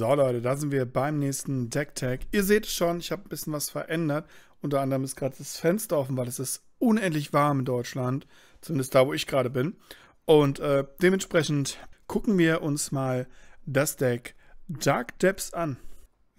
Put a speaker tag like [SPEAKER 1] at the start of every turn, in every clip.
[SPEAKER 1] So Leute, da sind wir beim nächsten Deck-Tag. Ihr seht schon, ich habe ein bisschen was verändert. Unter anderem ist gerade das Fenster offen, weil es ist unendlich warm in Deutschland. Zumindest da, wo ich gerade bin. Und äh, dementsprechend gucken wir uns mal das Deck Dark Depths an.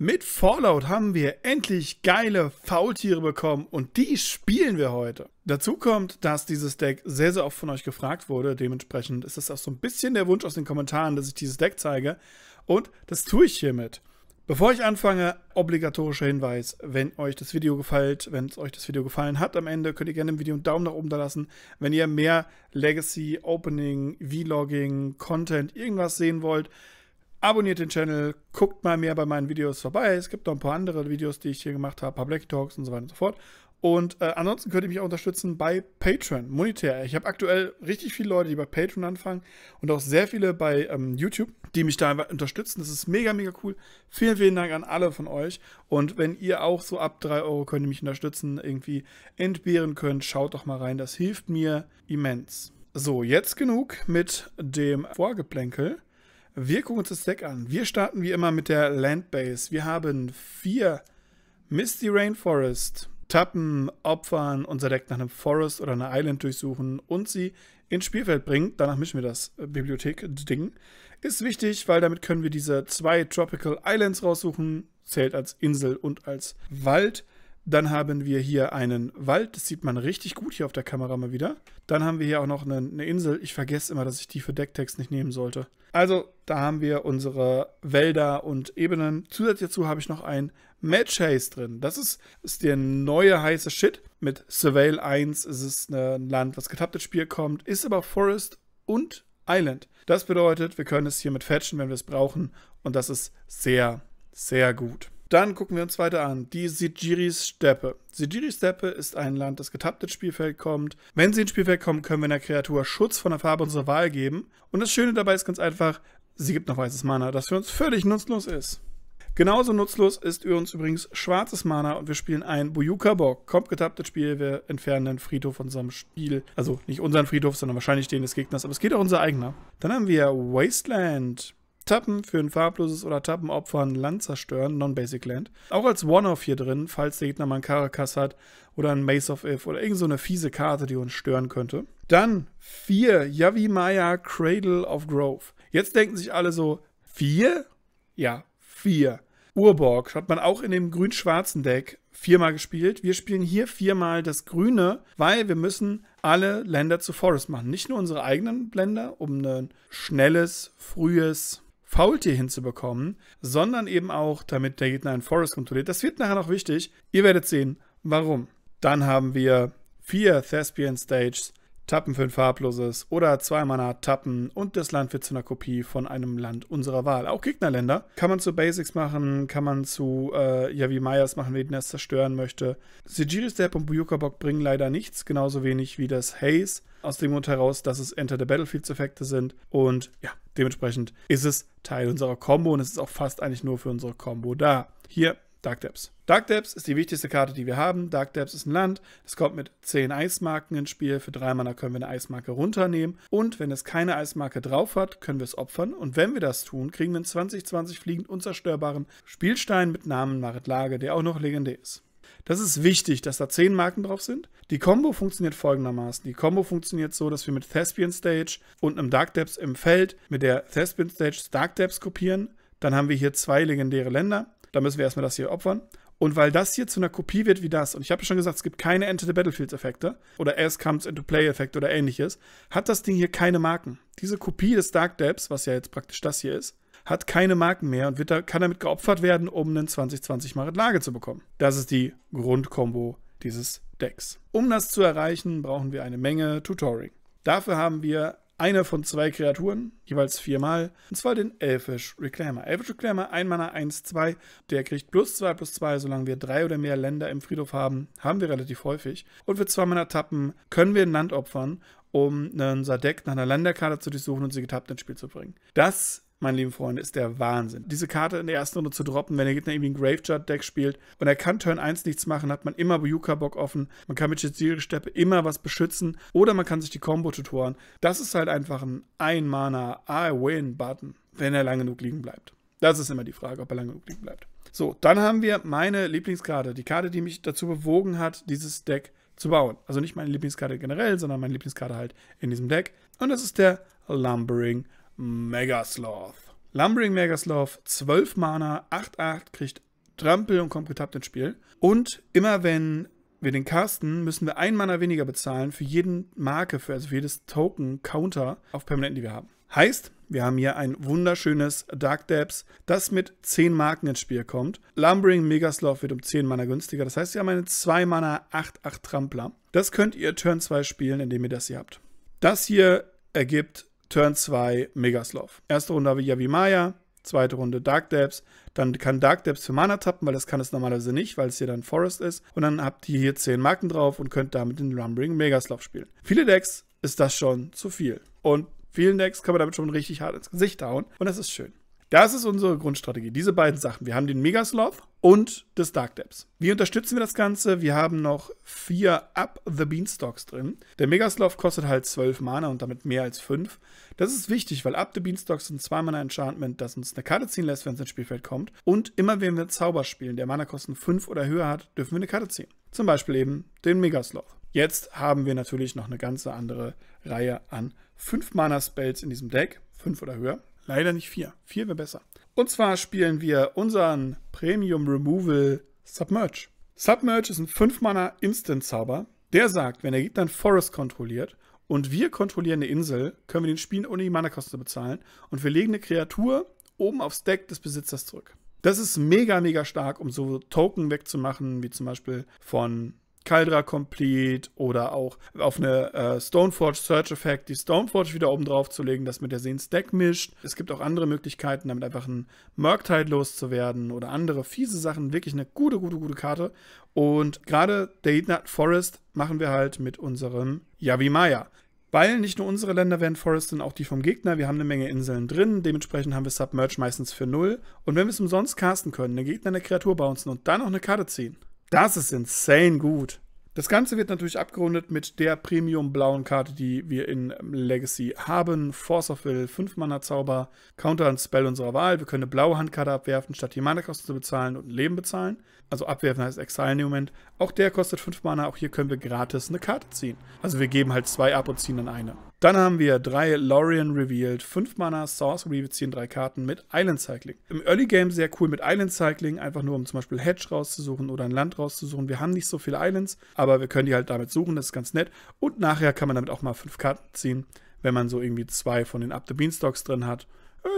[SPEAKER 1] Mit Fallout haben wir endlich geile Faultiere bekommen und die spielen wir heute. Dazu kommt, dass dieses Deck sehr, sehr oft von euch gefragt wurde. Dementsprechend ist es auch so ein bisschen der Wunsch aus den Kommentaren, dass ich dieses Deck zeige. Und das tue ich hiermit. Bevor ich anfange, obligatorischer Hinweis, wenn euch das Video gefällt, wenn es euch das Video gefallen hat am Ende, könnt ihr gerne im Video einen Daumen nach oben da lassen. Wenn ihr mehr Legacy, Opening, Vlogging, Content, irgendwas sehen wollt, Abonniert den Channel, guckt mal mehr bei meinen Videos vorbei. Es gibt noch ein paar andere Videos, die ich hier gemacht habe, ein paar Black Talks und so weiter und so fort. Und äh, ansonsten könnt ihr mich auch unterstützen bei Patreon, monetär. Ich habe aktuell richtig viele Leute, die bei Patreon anfangen und auch sehr viele bei ähm, YouTube, die mich da unterstützen. Das ist mega, mega cool. Vielen, vielen Dank an alle von euch. Und wenn ihr auch so ab 3 Euro könnt ihr mich unterstützen, irgendwie entbehren könnt, schaut doch mal rein. Das hilft mir immens. So, jetzt genug mit dem Vorgeplänkel. Wir gucken uns das Deck an. Wir starten wie immer mit der Landbase. Wir haben vier Misty Rainforest, tappen, opfern, unser Deck nach einem Forest oder einer Island durchsuchen und sie ins Spielfeld bringen. Danach mischen wir das Bibliothek-Ding. Ist wichtig, weil damit können wir diese zwei Tropical Islands raussuchen. Zählt als Insel und als Wald. Dann haben wir hier einen Wald, das sieht man richtig gut hier auf der Kamera mal wieder. Dann haben wir hier auch noch eine, eine Insel. Ich vergesse immer, dass ich die für Decktext nicht nehmen sollte. Also, da haben wir unsere Wälder und Ebenen. Zusätzlich dazu habe ich noch ein Match Haze drin. Das ist, ist der neue heiße Shit. Mit Surveil 1 ist es ein Land, was getappt ins Spiel kommt, ist aber Forest und Island. Das bedeutet, wir können es hier mit fetchen, wenn wir es brauchen. Und das ist sehr, sehr gut. Dann gucken wir uns weiter an. Die Sigiris Steppe. Sigiris Steppe ist ein Land, das getappt ins Spielfeld kommt. Wenn sie ins Spielfeld kommen, können wir einer Kreatur Schutz von der Farbe unserer Wahl geben. Und das Schöne dabei ist ganz einfach, sie gibt noch weißes Mana, das für uns völlig nutzlos ist. Genauso nutzlos ist für uns übrigens schwarzes Mana und wir spielen ein Buyuka Bock. Kommt getappt ins Spiel, wir entfernen den Friedhof unserem Spiel. Also nicht unseren Friedhof, sondern wahrscheinlich den des Gegners, aber es geht auch unser eigener. Dann haben wir Wasteland. Tappen für ein farbloses oder Tappen opfern, Land zerstören, Non-Basic Land. Auch als One-Off hier drin, falls der Gegner mal einen Karakas hat oder ein Mace of If oder irgend so fiese Karte, die uns stören könnte. Dann 4, Yavimaya Cradle of Grove. Jetzt denken sich alle so, 4? Ja, 4. Urborg hat man auch in dem grün-schwarzen Deck viermal gespielt. Wir spielen hier viermal das Grüne, weil wir müssen alle Länder zu Forest machen. Nicht nur unsere eigenen Länder, um ein schnelles, frühes Faultier hinzubekommen, sondern eben auch, damit der Gegner einen Forest kontrolliert. Das wird nachher noch wichtig. Ihr werdet sehen, warum. Dann haben wir vier Thespian Stages, Tappen für ein farbloses oder zwei Mana Tappen und das Land wird zu einer Kopie von einem Land unserer Wahl. Auch Gegnerländer kann man zu Basics machen, kann man zu, äh, wie Mayas machen, wen er zerstören möchte. Sejiri Step und Buyuka-Bock bringen leider nichts, genauso wenig wie das Haze. Aus dem Grund heraus, dass es Enter the Battlefields-Effekte sind. Und ja, dementsprechend ist es Teil unserer Combo und es ist auch fast eigentlich nur für unsere Combo da. Hier Dark Depths. Dark Depths ist die wichtigste Karte, die wir haben. Dark Depths ist ein Land. Es kommt mit 10 Eismarken ins Spiel. Für 3 Mana können wir eine Eismarke runternehmen. Und wenn es keine Eismarke drauf hat, können wir es opfern. Und wenn wir das tun, kriegen wir einen 2020 fliegend unzerstörbaren Spielstein mit Namen Marit Lage, der auch noch legendär ist. Das ist wichtig, dass da 10 Marken drauf sind. Die Combo funktioniert folgendermaßen. Die Combo funktioniert so, dass wir mit Thespian Stage und einem Dark Depths im Feld mit der Thespian Stage Dark Depths kopieren. Dann haben wir hier zwei legendäre Länder. Da müssen wir erstmal das hier opfern. Und weil das hier zu einer Kopie wird wie das, und ich habe schon gesagt, es gibt keine Enter the Battlefield-Effekte oder As Comes into Play-Effekte oder ähnliches, hat das Ding hier keine Marken. Diese Kopie des Dark Depths, was ja jetzt praktisch das hier ist, hat keine Marken mehr und da, kann damit geopfert werden, um einen 2020 Marit Lage zu bekommen. Das ist die Grundkombo dieses Decks. Um das zu erreichen, brauchen wir eine Menge Tutoring. Dafür haben wir eine von zwei Kreaturen, jeweils viermal, und zwar den Elfish Reclaimer. Elfish Reclaimer, 1 Mana, 1, 2, der kriegt plus 2 plus 2, solange wir drei oder mehr Länder im Friedhof haben, haben wir relativ häufig. Und für 2 Mana tappen können wir ein Land opfern, um unser Deck nach einer Länderkarte zu durchsuchen und sie getappt ins Spiel zu bringen. Das meine lieben Freunde, ist der Wahnsinn. Diese Karte in der ersten Runde zu droppen, wenn der Gegner irgendwie ein Graveyard-Deck spielt und er kann Turn 1 nichts machen, hat man immer Buyuka-Bock offen. Man kann mit Shiziri-Steppe immer was beschützen oder man kann sich die Combo tutoren. Das ist halt einfach ein Ein-Mana I-Win-Button, wenn er lang genug liegen bleibt. Das ist immer die Frage, ob er lange genug liegen bleibt. So, dann haben wir meine Lieblingskarte. Die Karte, die mich dazu bewogen hat, dieses Deck zu bauen. Also nicht meine Lieblingskarte generell, sondern meine Lieblingskarte halt in diesem Deck. Und das ist der Lumbering Megasloth. Lumbering Megasloth, 12 Mana, 8-8, kriegt Trampel und kommt getappt ins Spiel. Und immer wenn wir den casten, müssen wir ein Mana weniger bezahlen für jeden Marke, für, also für jedes Token-Counter auf Permanenten, die wir haben. Heißt, wir haben hier ein wunderschönes Dark Depths, das mit 10 Marken ins Spiel kommt. Lumbering Megasloth wird um 10 Mana günstiger. Das heißt, wir haben einen 2 Mana 8-8 Trampler. Das könnt ihr Turn 2 spielen, indem ihr das hier habt. Das hier ergibt Turn 2 Megasloth. Erste Runde habe ich Yavimaya, zweite Runde Dark Depths, dann kann Dark Depths für Mana tappen, weil das kann es normalerweise nicht, weil es hier dann Forest ist. Und dann habt ihr hier 10 Marken drauf und könnt damit den Lumbering Megasloth spielen. Viele Decks ist das schon zu viel. Und vielen Decks kann man damit schon richtig hart ins Gesicht hauen. Und das ist schön. Das ist unsere Grundstrategie. Diese beiden Sachen. Wir haben den Megasloth und das Dark Depths. Wie unterstützen wir das Ganze? Wir haben noch vier Up the Beanstalks drin. Der Megasloth kostet halt 12 Mana und damit mehr als 5. Das ist wichtig, weil Up the Beanstalks sind 2 Mana Enchantment, das uns eine Karte ziehen lässt, wenn es ins Spielfeld kommt. Und immer wenn wir Zauber spielen, der Mana-Kosten 5 oder höher hat, dürfen wir eine Karte ziehen. Zum Beispiel eben den Megasloth. Jetzt haben wir natürlich noch eine ganze andere Reihe an 5 Mana-Spells in diesem Deck. 5 oder höher. Leider nicht vier. Vier wäre besser. Und zwar spielen wir unseren Premium Removal Submerge. Submerge ist ein 5-Mana Instant-Zauber. Der sagt, wenn der Gegner ein Forest kontrolliert und wir kontrollieren eine Insel, können wir den spielen, ohne die Mana-Kosten bezahlen. Und wir legen eine Kreatur oben aufs Deck des Besitzers zurück. Das ist mega, mega stark, um so Token wegzumachen, wie zum Beispiel von Caldra Complete oder auch auf eine äh, Stoneforge Search Effect die Stoneforge wieder oben drauf zu legen, das mit der See ins Deck mischt. Es gibt auch andere Möglichkeiten, damit einfach ein Murktide loszuwerden oder andere fiese Sachen. Wirklich eine gute, gute, gute Karte. Und gerade Dayton Forest machen wir halt mit unserem Yavimaya. Weil nicht nur unsere Länder werden Forest, sondern auch die vom Gegner. Wir haben eine Menge Inseln drin. Dementsprechend haben wir Submerge meistens für null. Und wenn wir es umsonst casten können, den Gegner eine Kreatur bouncen und dann auch eine Karte ziehen, das ist insane gut. Das Ganze wird natürlich abgerundet mit der Premium-blauen Karte, die wir in Legacy haben. Force of Will, 5-Mana-Zauber, Counter und Spell unserer Wahl. Wir können eine blaue Handkarte abwerfen, statt die Mana-Kosten zu bezahlen und ein Leben bezahlen. Also abwerfen heißt Exile in dem Moment. Auch der kostet 5 Mana, auch hier können wir gratis eine Karte ziehen. Also wir geben halt zwei ab und ziehen dann eine. Dann haben wir drei Lorien Revealed, 5 Mana Sorcery, wir ziehen drei Karten mit Island Cycling. Im Early Game sehr cool mit Island Cycling, einfach nur um zum Beispiel Hedge rauszusuchen oder ein Land rauszusuchen. Wir haben nicht so viele Islands, aber wir können die halt damit suchen, das ist ganz nett. Und nachher kann man damit auch mal fünf Karten ziehen, wenn man so irgendwie zwei von den Up the Beanstalks drin hat.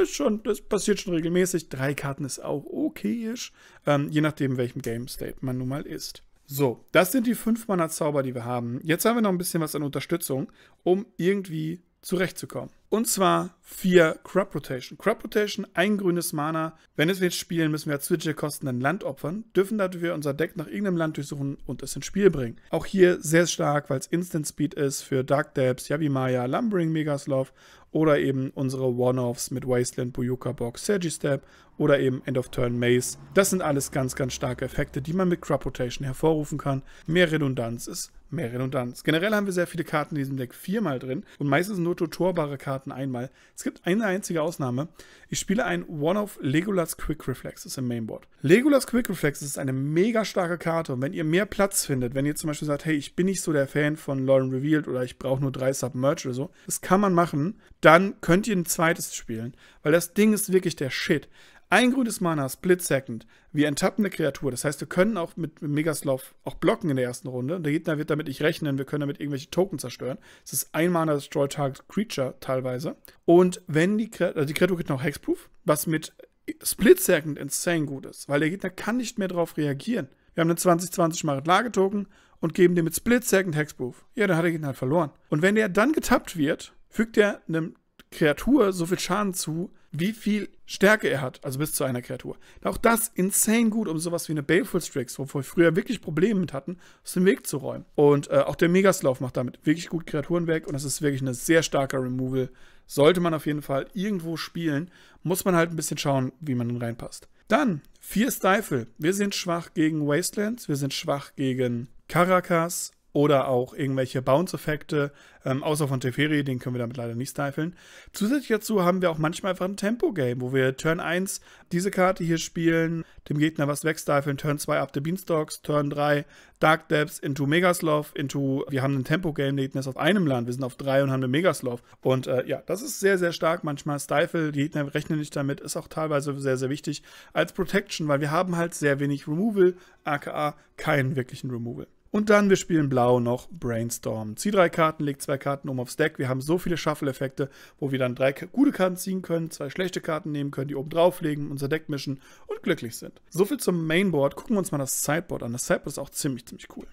[SPEAKER 1] Ist schon, das passiert schon regelmäßig. Drei Karten ist auch okayisch, ähm, je nachdem, welchem Game State man nun mal ist. So, das sind die fünf Mana-Zauber, die wir haben. Jetzt haben wir noch ein bisschen was an Unterstützung, um irgendwie zurechtzukommen. Und zwar vier Crop Rotation. Crop Rotation, ein grünes Mana. Wenn es wir jetzt spielen, müssen wir als Kosten ein Land opfern, dürfen dafür unser Deck nach irgendeinem Land durchsuchen und es ins Spiel bringen. Auch hier sehr stark, weil es Instant Speed ist für Dark Depths, Yavimaya, Lumbering Megaslov oder eben unsere One-Offs mit Wasteland, Buyuka Box, Sergi Step oder eben End of Turn Maze. Das sind alles ganz, ganz starke Effekte, die man mit Crop Rotation hervorrufen kann. Mehr Redundanz ist mehr Redundanz. Generell haben wir sehr viele Karten in diesem Deck viermal drin und meistens nur tutorbare Karten einmal. Es gibt eine einzige Ausnahme. Ich spiele ein One-Off Legolas Quick Reflexes im Mainboard. Legolas Quick Reflexes ist eine mega starke Karte und wenn ihr mehr Platz findet, wenn ihr zum Beispiel sagt, hey, ich bin nicht so der Fan von Lauren Revealed oder ich brauche nur drei Submerge oder so, das kann man machen, dann könnt ihr ein zweites spielen, weil das Ding ist wirklich der Shit. Ein grünes Mana, Split Second. Wir enttappen eine Kreatur. Das heißt, wir können auch mit Megaslav auch blocken in der ersten Runde. Der Gegner wird damit nicht rechnen. Wir können damit irgendwelche Token zerstören. Es ist ein Mana Destroy Target Creature teilweise. Und wenn die, Kreatur, also die Kreatur kriegt noch Hexproof, was mit Split Second insane gut ist, weil der Gegner kann nicht mehr darauf reagieren. Wir haben eine 2020 Marit Lagetoken und geben dem mit Split Second Hexproof. Ja, dann hat der Gegner halt verloren. Und wenn der dann getappt wird, fügt er einem Kreatur so viel Schaden zu, wie viel Stärke er hat, also bis zu einer Kreatur. Auch das insane gut, um sowas wie eine Baleful Strix, wo wir früher wirklich Probleme mit hatten, aus dem Weg zu räumen. Und äh, auch der Megaslauf macht damit wirklich gut Kreaturen weg und das ist wirklich eine sehr starke Removal. Sollte man auf jeden Fall irgendwo spielen, muss man halt ein bisschen schauen, wie man reinpasst. Dann vier Stifle. Wir sind schwach gegen Wastelands, wir sind schwach gegen Caracas oder auch irgendwelche Bounce-Effekte, ähm, außer von Teferi, den können wir damit leider nicht stiflen. Zusätzlich dazu haben wir auch manchmal einfach ein Tempo-Game, wo wir Turn 1 diese Karte hier spielen, dem Gegner was wegstifeln, Turn 2 up the Beanstalks, Turn 3 Dark Depths into Megaslov, into, wir haben ein Tempo-Game, der Gegner ist auf einem Land, wir sind auf drei und haben eine Megaslov. Und äh, ja, das ist sehr, sehr stark. Manchmal Stifle, die Gegner rechnen nicht damit, ist auch teilweise sehr, sehr wichtig als Protection, weil wir haben halt sehr wenig Removal, aka keinen wirklichen Removal. Und dann, wir spielen blau noch Brainstorm. Zieh drei Karten, leg zwei Karten um aufs Deck. Wir haben so viele Shuffle-Effekte, wo wir dann drei gute Karten ziehen können, zwei schlechte Karten nehmen können, die oben drauflegen, unser Deck mischen und glücklich sind. So viel zum Mainboard. Gucken wir uns mal das Sideboard an. Das Sideboard ist auch ziemlich, ziemlich cool.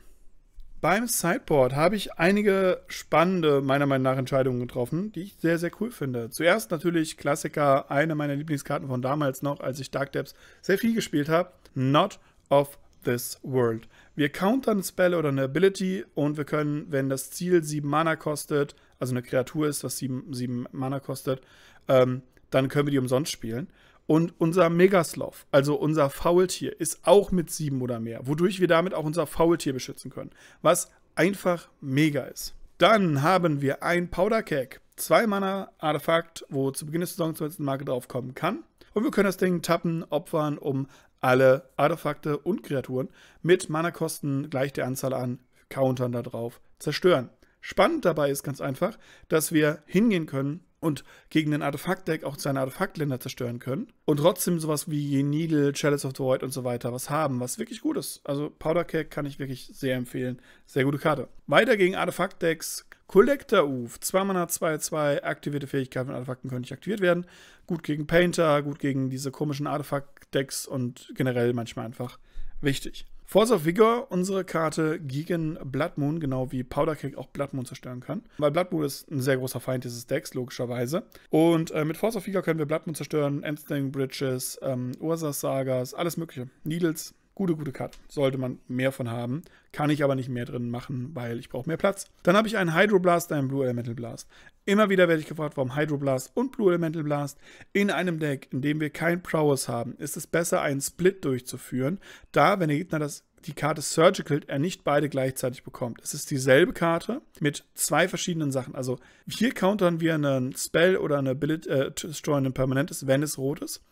[SPEAKER 1] Beim Sideboard habe ich einige spannende, meiner Meinung nach, Entscheidungen getroffen, die ich sehr, sehr cool finde. Zuerst natürlich Klassiker, eine meiner Lieblingskarten von damals noch, als ich Dark Depths sehr viel gespielt habe. Not of this world. Wir countern ein Spell oder eine Ability und wir können, wenn das Ziel 7 Mana kostet, also eine Kreatur ist, was 7, 7 Mana kostet, ähm, dann können wir die umsonst spielen. Und unser Megasloth, also unser Faultier, ist auch mit 7 oder mehr, wodurch wir damit auch unser Faultier beschützen können. Was einfach mega ist. Dann haben wir ein Powder Cake. Zwei Mana Artefakt, wo zu Beginn des Saisons zur letzten Marke drauf kommen kann. Und wir können das Ding tappen, opfern, um alle Artefakte und Kreaturen mit Mana-Kosten gleich der Anzahl an Countern darauf zerstören. Spannend dabei ist ganz einfach, dass wir hingehen können und gegen ein Artefaktdeck auch seine Artefaktländer zerstören können und trotzdem sowas wie Needle, Chalice of the Void und so weiter was haben, was wirklich gut ist. Also Powder Cake kann ich wirklich sehr empfehlen. Sehr gute Karte. Weiter gegen Artefaktdecks Collector Uf, 2 Mana 2-2, aktivierte Fähigkeiten von Artefakten können nicht aktiviert werden. Gut gegen Painter, gut gegen diese komischen Artefakt-Decks und generell manchmal einfach wichtig. Force of Vigor, unsere Karte gegen Blood Moon, genau wie Powder Cake auch Blood Moon zerstören kann. Weil Blood Moon ist ein sehr großer Feind dieses Decks, logischerweise. Und äh, mit Force of Vigor können wir Blood Moon zerstören, Endsting Bridges, ähm, Ursas Sagas, alles mögliche. Needles, Gute, gute Karte. Sollte man mehr von haben. Kann ich aber nicht mehr drin machen, weil ich brauche mehr Platz. Dann habe ich einen Hydroblast, einen Blue Elemental Blast. Immer wieder werde ich gefragt, warum Hydroblast und Blue Elemental Blast. In einem Deck, in dem wir kein Prowess haben, ist es besser, einen Split durchzuführen. Da, wenn der Gegner das die Karte Surgical er nicht beide gleichzeitig bekommt. Es ist dieselbe Karte mit zwei verschiedenen Sachen. Also hier countern wir einen Spell oder eine Ability, äh, destroyen ein permanentes, wenn es rot ist.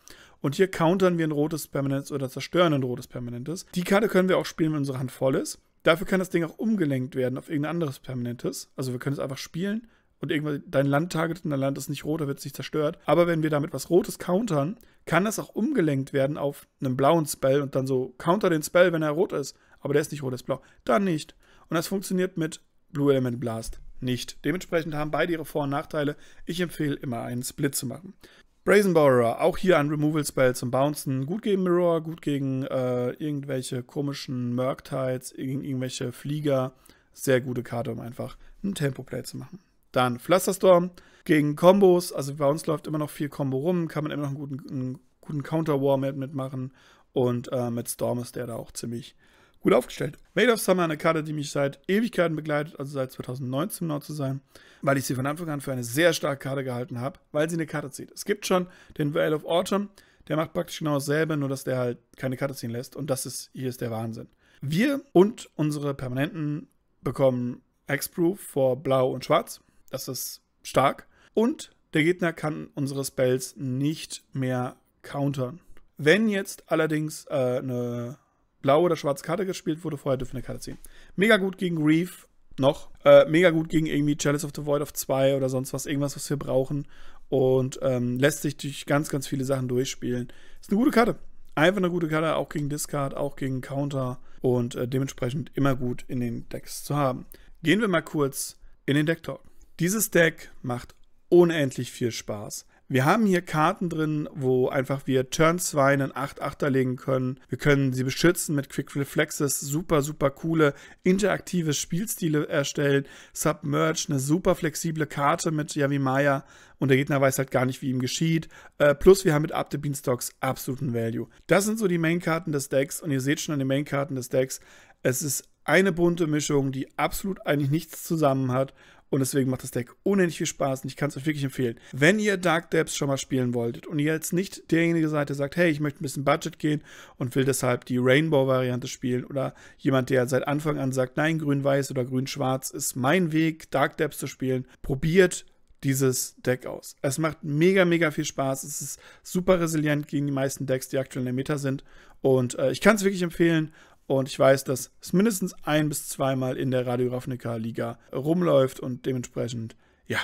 [SPEAKER 1] Und hier countern wir ein rotes Permanentes oder zerstören ein rotes Permanentes. Die Karte können wir auch spielen, wenn unsere Hand voll ist. Dafür kann das Ding auch umgelenkt werden auf irgendein anderes Permanentes. Also wir können es einfach spielen und irgendwann dein Land targetet und dein Land ist nicht rot, da wird es nicht zerstört. Aber wenn wir damit was Rotes countern, kann das auch umgelenkt werden auf einen blauen Spell und dann so counter den Spell, wenn er rot ist. Aber der ist nicht rot, der ist blau. Dann nicht. Und das funktioniert mit Blue Element Blast nicht. Dementsprechend haben beide ihre Vor- und Nachteile. Ich empfehle immer einen Split zu machen. Brazen Borrower, auch hier ein Removal Spell zum Bouncen. Gut gegen Mirror, gut gegen äh, irgendwelche komischen Murktides, gegen irgendwelche Flieger. Sehr gute Karte, um einfach ein Tempo-Play zu machen. Dann Flusterstorm gegen Combos. Also bei uns läuft immer noch viel Combo rum, kann man immer noch einen guten, einen guten Counter-War mitmachen. Und äh, mit Storm ist der da auch ziemlich gut aufgestellt. Made of Summer, eine Karte, die mich seit Ewigkeiten begleitet, also seit 2019 genau zu sein, weil ich sie von Anfang an für eine sehr starke Karte gehalten habe, weil sie eine Karte zieht. Es gibt schon den Veil of Autumn, der macht praktisch genau dasselbe, nur dass der halt keine Karte ziehen lässt und das ist, hier ist der Wahnsinn. Wir und unsere Permanenten bekommen X-Proof vor Blau und Schwarz. Das ist stark. Und der Gegner kann unsere Spells nicht mehr countern. Wenn jetzt allerdings äh, eine blaue oder schwarze Karte gespielt wurde, vorher dürfen eine Karte ziehen. Mega gut gegen Reef, noch. Äh, mega gut gegen irgendwie Chalice of the Void of 2 oder sonst was, irgendwas, was wir brauchen. Und ähm, lässt sich durch ganz, ganz viele Sachen durchspielen. Ist eine gute Karte. Einfach eine gute Karte, auch gegen Discard, auch gegen Counter und äh, dementsprechend immer gut in den Decks zu haben. Gehen wir mal kurz in den Deck Talk. Dieses Deck macht unendlich viel Spaß. Wir haben hier Karten drin, wo einfach wir Turn 2 einen 8-8er legen können. Wir können sie beschützen mit Quick Reflexes, super, super coole interaktive Spielstile erstellen. Submerge, eine super flexible Karte mit Yavimaya und der Gegner weiß halt gar nicht, wie ihm geschieht. Äh, plus wir haben mit Up the Beanstalks absoluten Value. Das sind so die Main-Karten des Decks und ihr seht schon an den Main-Karten des Decks, es ist eine bunte Mischung, die absolut eigentlich nichts zusammen hat. Und deswegen macht das Deck unendlich viel Spaß und ich kann es euch wirklich empfehlen. Wenn ihr Dark Depths schon mal spielen wolltet und ihr jetzt nicht derjenige seid, der sagt, hey, ich möchte ein bisschen Budget gehen und will deshalb die Rainbow-Variante spielen oder jemand, der seit Anfang an sagt, nein, grün-weiß oder grün-schwarz ist mein Weg, Dark Depths zu spielen, probiert dieses Deck aus. Es macht mega, mega viel Spaß. Es ist super resilient gegen die meisten Decks, die aktuell in der Meta sind. Und äh, ich kann es wirklich empfehlen. Und ich weiß, dass es mindestens ein bis zweimal in der Radio Ravnica Liga rumläuft und dementsprechend, ja,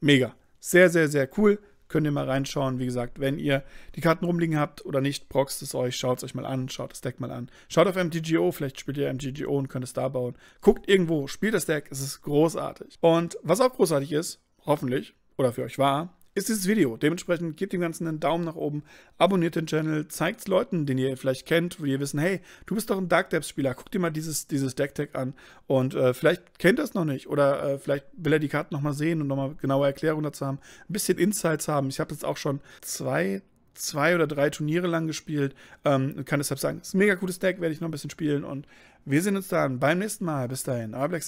[SPEAKER 1] mega. Sehr, sehr, sehr cool. Könnt ihr mal reinschauen. Wie gesagt, wenn ihr die Karten rumliegen habt oder nicht, proxt es euch, schaut es euch mal an, schaut das Deck mal an. Schaut auf MTGO, vielleicht spielt ihr MTGO und könnt es da bauen. Guckt irgendwo, spielt das Deck, es ist großartig. Und was auch großartig ist, hoffentlich, oder für euch war, ist dieses Video. Dementsprechend gebt dem Ganzen einen Daumen nach oben, abonniert den Channel, zeigt es Leuten, den ihr vielleicht kennt, wo ihr wissen, hey, du bist doch ein Dark Depths Spieler, guck dir mal dieses, dieses Deck-Tag an und äh, vielleicht kennt er es noch nicht oder äh, vielleicht will er die Karten nochmal sehen und nochmal genaue Erklärungen dazu haben, ein bisschen Insights haben. Ich habe jetzt auch schon zwei, zwei oder drei Turniere lang gespielt. Ähm, kann deshalb sagen, es ist ein mega gutes Deck, werde ich noch ein bisschen spielen. Und wir sehen uns dann beim nächsten Mal. Bis dahin, euer Black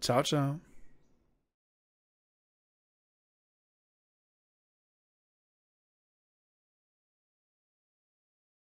[SPEAKER 1] Ciao, ciao.